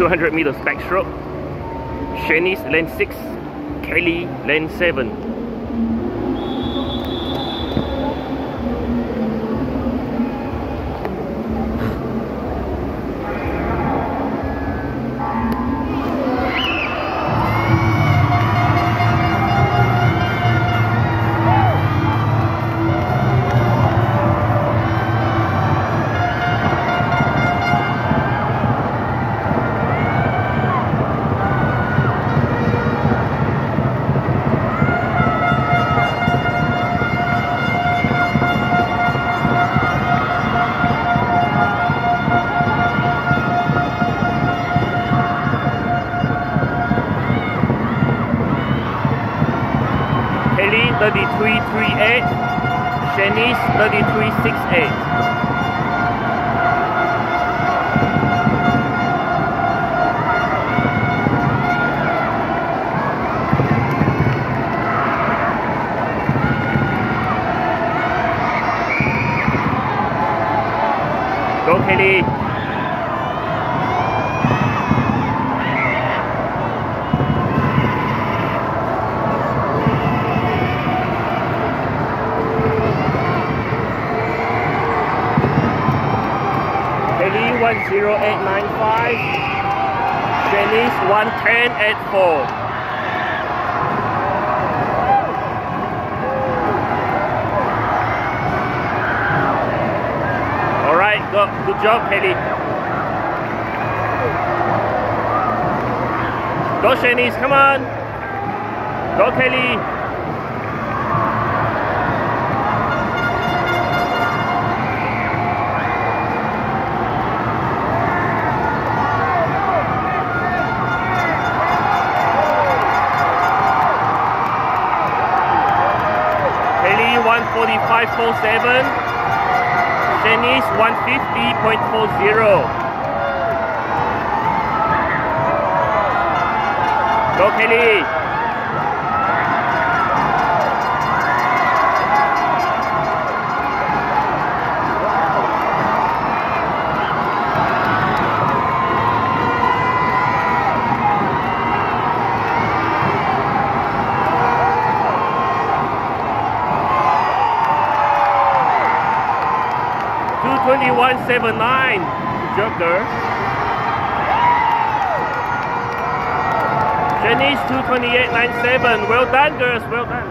200 meters backstroke. Shanise lane 6, Kelly lane 7. 3338, Shanise 3368. Go Kelly! Kelly 10895, Shanise 11084. Alright, go, good job Kelly. Go Shanise, come on. Go Kelly. 145.47. Shanise 150.40. Go Kelly. Two twenty one seven nine. Good job. Shanise two twenty eight nine seven. Well done, girls. Well done.